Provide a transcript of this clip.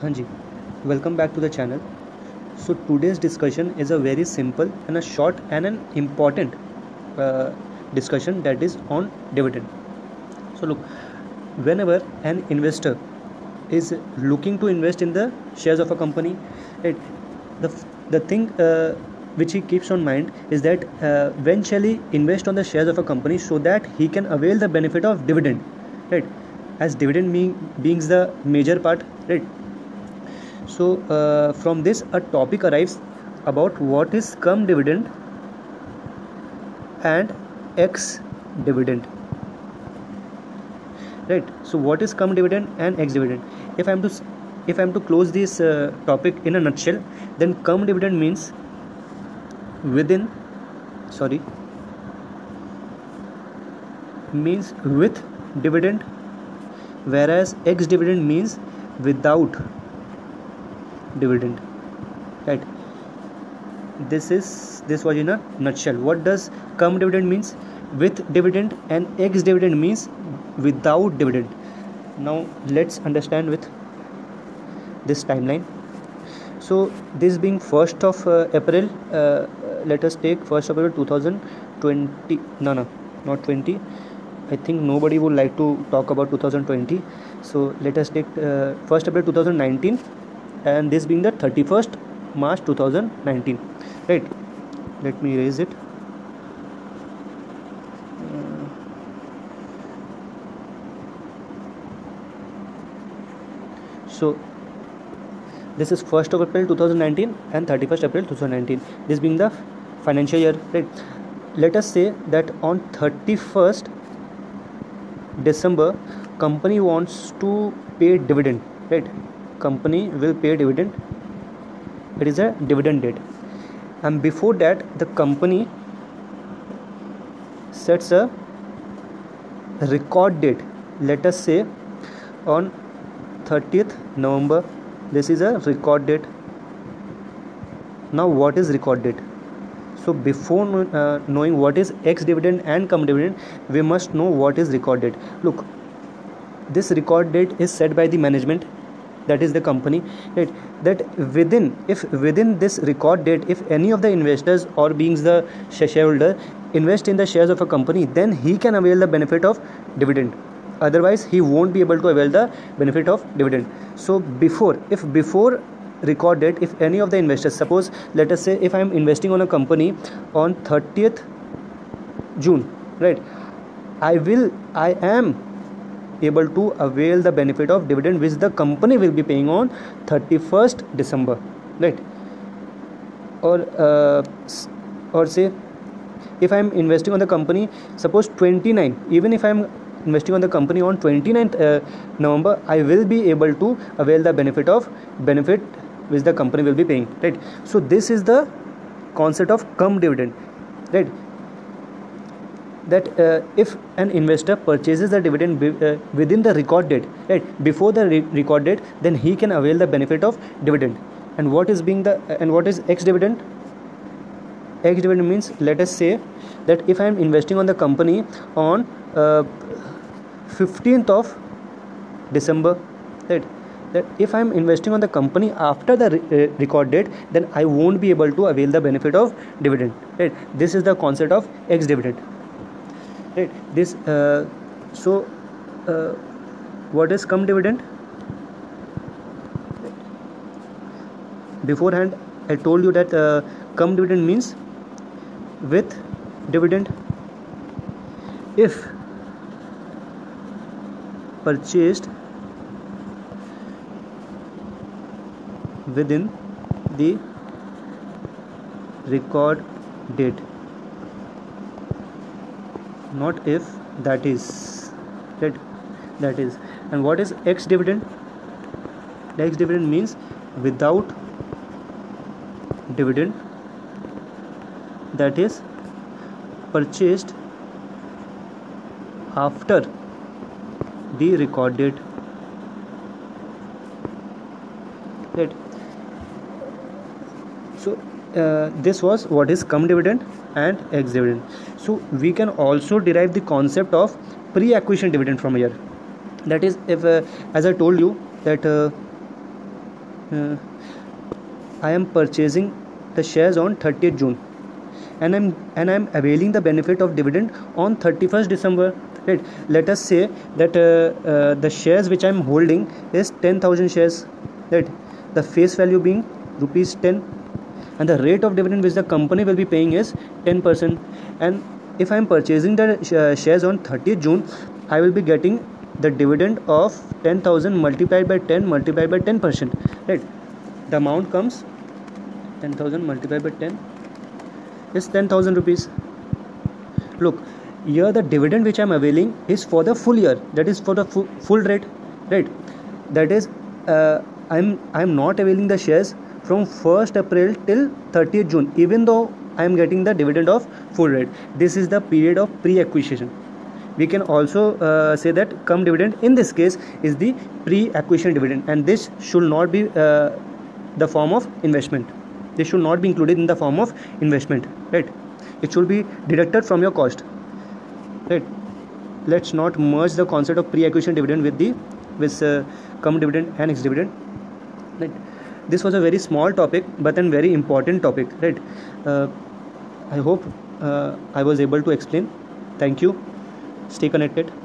Hanji, welcome back to the channel. So today's discussion is a very simple and a short and an important uh, discussion that is on dividend. So look, whenever an investor is looking to invest in the shares of a company, right, the the thing uh, which he keeps on mind is that uh, when shall he invest on the shares of a company so that he can avail the benefit of dividend, right? As dividend being being the major part, right? So uh, from this a topic arrives about what is cum dividend and ex dividend. Right so what is cum dividend and ex dividend? If i am to if i am to close this uh, topic in a nutshell then cum dividend means within sorry means with dividend whereas ex dividend means without dividend right? This is this was in a nutshell. What does cum dividend means? With dividend and ex dividend means without dividend. Now let's understand with this timeline. So this being first of uh, april uh, let us take first of april 2020 no no not 20 i think nobody would like to talk about 2020 so let us take uh, first april 2019 and this being the 31st March 2019 right. Let me erase it. Uh, so this is 1st of April 2019 and 31st April 2019 this being the financial year. Right. Let us say that on 31st December company wants to pay dividend. Right company will pay dividend. It is a dividend date. And before that the company sets a record date. Let us say on 30th November this is a record date. Now what is record date? So before uh, knowing what is ex dividend and cum dividend we must know what is record date. Look this record date is set by the management that is the company right? That within if within this record date if any of the investors or beings the shareholder invest in the shares of a company then he can avail the benefit of dividend. Otherwise he won't be able to avail the benefit of dividend. So before if before record date if any of the investors suppose let us say if i am investing on a company on 30th june right? I will i am able to avail the benefit of dividend which the company will be paying on 31st December right? Or uh, or say if I am investing on the company suppose 29 even if I am investing on the company on 29th uh, November I will be able to avail the benefit of benefit which the company will be paying right? So this is the concept of cum dividend right that uh, if an investor purchases the dividend uh, within the record date right before the re- record date then he can avail the benefit of dividend. And what is being the uh, and what is ex dividend? Ex dividend means let us say that if i am investing on the company on uh, 15th of december right that if i am investing on the company after the re- uh, record date then i won't be able to avail the benefit of dividend right. This is the concept of ex dividend right. This uh, so uh, what is cum dividend? Beforehand i told you that uh, cum dividend means with dividend. If purchased within the record date not if that is. Right that is. And what is ex dividend? Ex dividend means without dividend that is purchased after the record date right so uh, this was what is cum dividend and ex dividend. So we can also derive the concept of pre-acquisition dividend from here. That is if uh, as i told you that uh, uh, I am purchasing the shares on 30th June and I'm and I'm availing the benefit of dividend on 31st December right? Let us say that uh, uh, the shares which I'm holding is 10,000 shares right? The face value being rupees 10 and the rate of dividend which the company will be paying is 10% and if I am purchasing the uh, shares on 30th June I will be getting the dividend of 10000 multiplied by 10 multiplied by 10% right? The amount comes 10000 multiplied by 10 is 10000 rupees. Look here the dividend which i am availing is for the full year. That is for the fu- full rate. Right? That is uh, i'm i'm not availing the shares from 1st april till 30th june even though i am getting the dividend of full rate. This is the period of pre-acquisition. We can also uh, say that cum dividend in this case is the pre-acquisition dividend and this should not be uh, the form of investment. This should not be included in the form of investment right? It should be deducted from your cost right? Let's not merge the concept of pre-acquisition dividend with the with uh, cum dividend and ex dividend right this was a very small topic but then very important topic right? Uh, i hope uh, i was able to explain. Thank you. Stay connected